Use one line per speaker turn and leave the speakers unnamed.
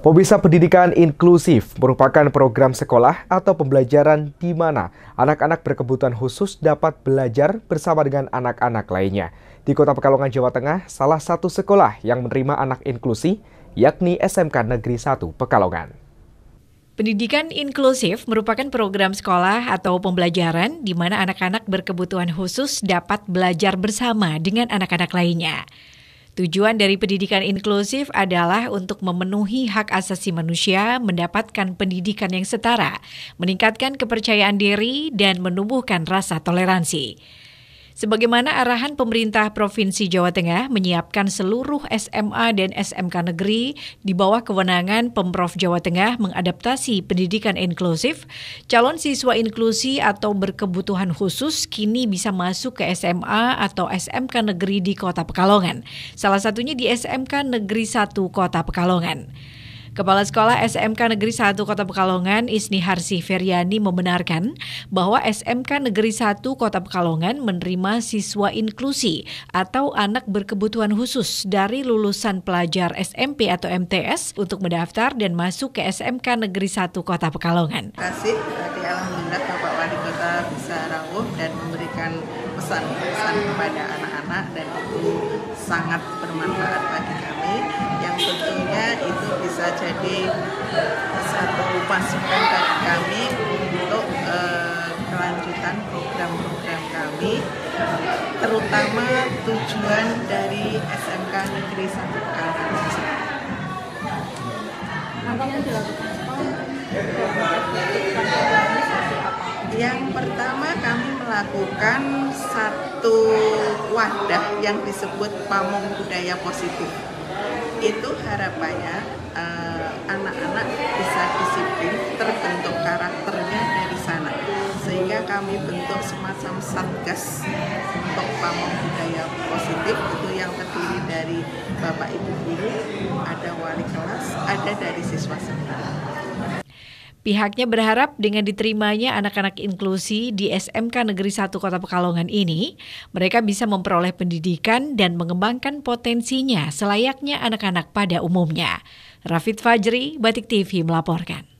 Pobisa Pendidikan Inklusif merupakan program sekolah atau pembelajaran di mana anak-anak berkebutuhan khusus dapat belajar bersama dengan anak-anak lainnya. Di Kota Pekalongan, Jawa Tengah, salah satu sekolah yang menerima anak inklusi yakni SMK Negeri 1 Pekalongan.
Pendidikan inklusif merupakan program sekolah atau pembelajaran di mana anak-anak berkebutuhan khusus dapat belajar bersama dengan anak-anak lainnya. Tujuan dari pendidikan inklusif adalah untuk memenuhi hak asasi manusia, mendapatkan pendidikan yang setara, meningkatkan kepercayaan diri, dan menumbuhkan rasa toleransi. Sebagaimana arahan pemerintah Provinsi Jawa Tengah menyiapkan seluruh SMA dan SMK negeri di bawah kewenangan Pemprov Jawa Tengah mengadaptasi pendidikan inklusif, calon siswa inklusi atau berkebutuhan khusus kini bisa masuk ke SMA atau SMK negeri di Kota Pekalongan. Salah satunya di SMK Negeri 1 Kota Pekalongan. Kepala Sekolah SMK Negeri 1 Kota Pekalongan, Isni Harsi Feryani membenarkan bahwa SMK Negeri 1 Kota Pekalongan menerima siswa inklusi atau anak berkebutuhan khusus dari lulusan pelajar SMP atau MTS untuk mendaftar dan masuk ke SMK Negeri 1 Kota Pekalongan.
Terima kasih, tadi Alhamdulillah Bapak Wali Kota bisa rawuh dan memberikan pesan-pesan kepada anak-anak dan itu sangat bermanfaat bagi kami yang tentunya bisa jadi satu masukan bagi kami untuk uh, kelanjutan program-program kami terutama tujuan dari SMK Negeri 1 Pekalongan Apa yang pertama kami melakukan satu wadah yang disebut pamong budaya positif. Itu harapannya eh, anak-anak uh, bisa disiplin, terbentuk karakternya dari sana. Sehingga kami bentuk semacam satgas untuk pamong budaya positif itu yang terdiri dari bapak ibu guru, ada wali kelas, ada dari siswa sendiri.
Pihaknya berharap dengan diterimanya anak-anak inklusi di SMK Negeri 1 Kota Pekalongan ini, mereka bisa memperoleh pendidikan dan mengembangkan potensinya selayaknya anak-anak pada umumnya. Rafid Fajri, Batik TV melaporkan.